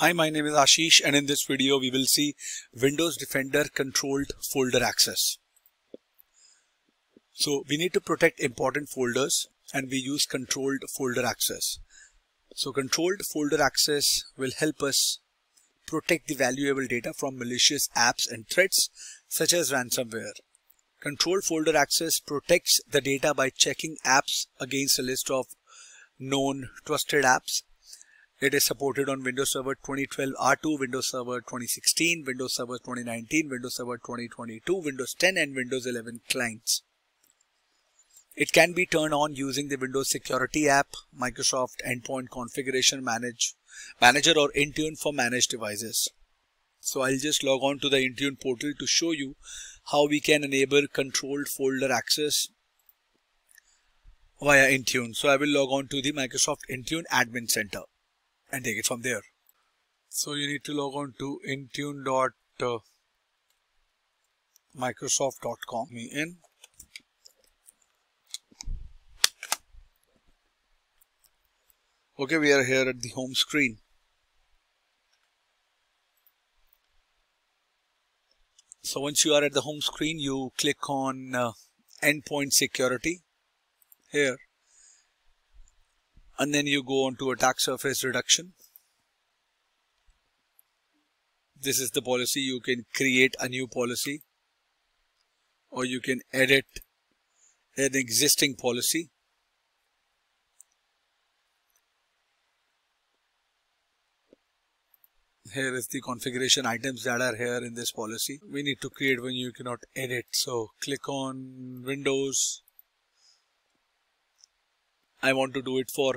Hi, my name is Ashish and in this video we will see Windows Defender controlled folder access. So we need to protect important folders and we use controlled folder access. So controlled folder access will help us protect the valuable data from malicious apps and threats such as ransomware. Controlled folder access protects the data by checking apps against a list of known trusted apps it is supported on Windows Server 2012 R2, Windows Server 2016, Windows Server 2019, Windows Server 2022, Windows 10 and Windows 11 clients. It can be turned on using the Windows Security app, Microsoft Endpoint Configuration Manage, Manager or Intune for managed devices. So I'll just log on to the Intune portal to show you how we can enable controlled folder access via Intune. So I will log on to the Microsoft Intune Admin Center and take it from there. So you need to log on to intune.microsoft.com. Me in. Okay, we are here at the home screen. So once you are at the home screen, you click on uh, endpoint security here and then you go on to attack surface reduction. This is the policy. You can create a new policy or you can edit an existing policy. Here is the configuration items that are here in this policy. We need to create when you cannot edit. So click on Windows. I want to do it for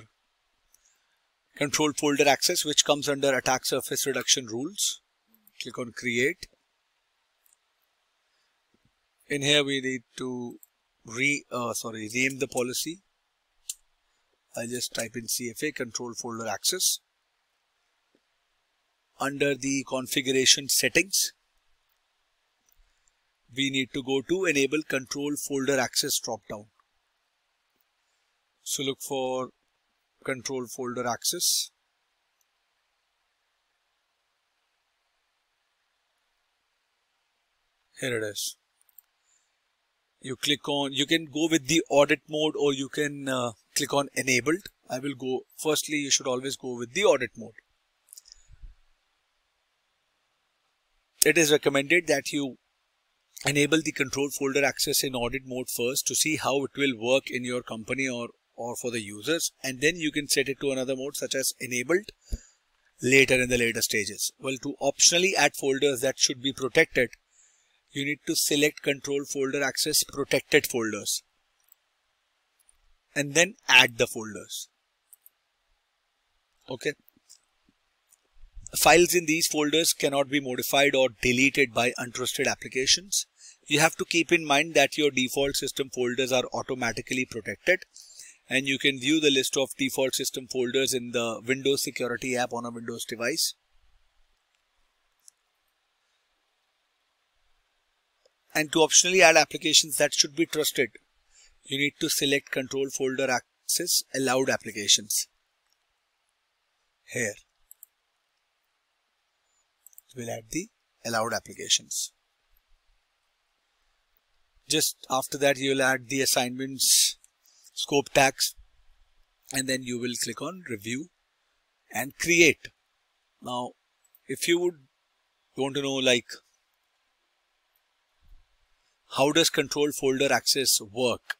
control folder access which comes under attack surface reduction rules. Click on create. In here we need to re uh, sorry name the policy. I'll just type in CFA control folder access. Under the configuration settings we need to go to enable control folder access drop down. So look for control folder access. Here it is. You click on, you can go with the audit mode or you can uh, click on enabled. I will go, firstly, you should always go with the audit mode. It is recommended that you enable the control folder access in audit mode first to see how it will work in your company or or for the users and then you can set it to another mode such as enabled later in the later stages. Well, to optionally add folders that should be protected, you need to select control folder access protected folders and then add the folders. Okay. Files in these folders cannot be modified or deleted by untrusted applications. You have to keep in mind that your default system folders are automatically protected and you can view the list of default system folders in the Windows Security app on a Windows device. And to optionally add applications that should be trusted, you need to select Control Folder Access Allowed Applications. Here, we'll add the allowed applications. Just after that, you'll add the assignments scope tags and then you will click on review and create. Now, if you would want to know like how does control folder access work?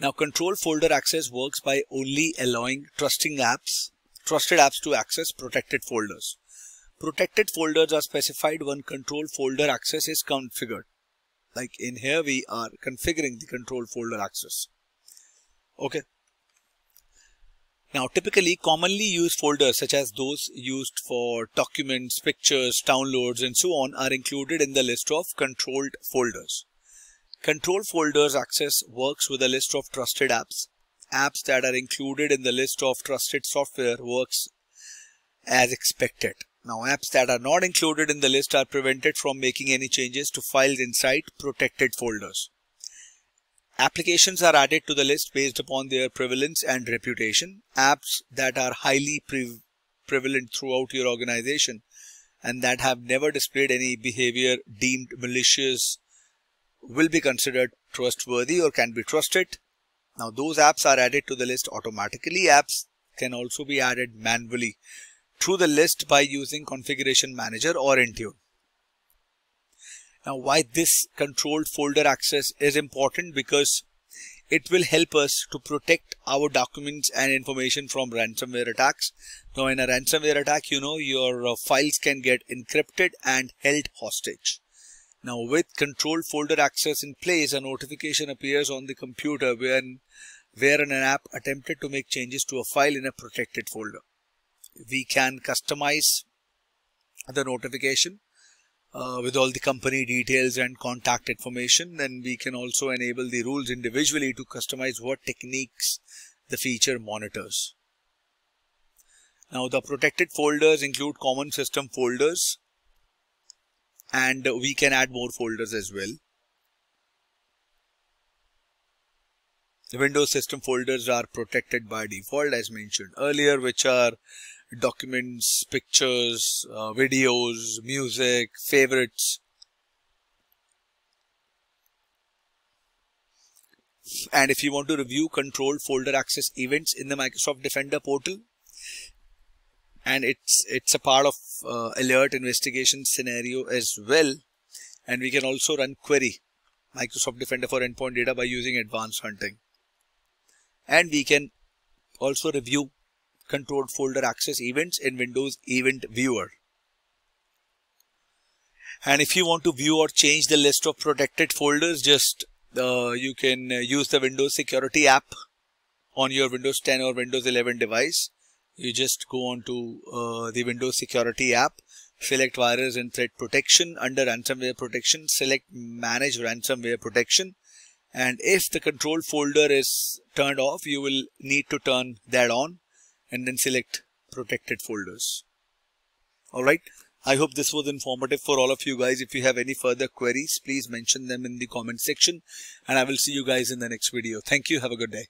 Now control folder access works by only allowing trusting apps, trusted apps to access protected folders. Protected folders are specified when control folder access is configured. Like in here we are configuring the control folder access. Okay. Now, typically commonly used folders such as those used for documents, pictures, downloads, and so on are included in the list of controlled folders. Control folders access works with a list of trusted apps. Apps that are included in the list of trusted software works as expected. Now, apps that are not included in the list are prevented from making any changes to files inside protected folders. Applications are added to the list based upon their prevalence and reputation. Apps that are highly pre prevalent throughout your organization and that have never displayed any behavior deemed malicious will be considered trustworthy or can be trusted. Now those apps are added to the list automatically. Apps can also be added manually through the list by using configuration manager or Intune. Now why this controlled folder access is important because it will help us to protect our documents and information from ransomware attacks. Now in a ransomware attack, you know, your uh, files can get encrypted and held hostage. Now with controlled folder access in place, a notification appears on the computer when where an app attempted to make changes to a file in a protected folder. We can customize the notification uh, with all the company details and contact information. Then we can also enable the rules individually to customize what techniques the feature monitors. Now the protected folders include common system folders and we can add more folders as well. The Windows system folders are protected by default as mentioned earlier which are documents, pictures, uh, videos, music, favorites. And if you want to review controlled folder access events in the Microsoft Defender portal, and it's it's a part of uh, alert investigation scenario as well, and we can also run query Microsoft Defender for endpoint data by using advanced hunting, and we can also review controlled folder access events in Windows Event Viewer. And if you want to view or change the list of protected folders, just uh, you can uh, use the Windows Security app on your Windows 10 or Windows 11 device. You just go on to uh, the Windows Security app, select Virus and Threat Protection. Under Ransomware Protection, select Manage Ransomware Protection. And if the control folder is turned off, you will need to turn that on and then select protected folders. Alright, I hope this was informative for all of you guys. If you have any further queries, please mention them in the comment section and I will see you guys in the next video. Thank you. Have a good day.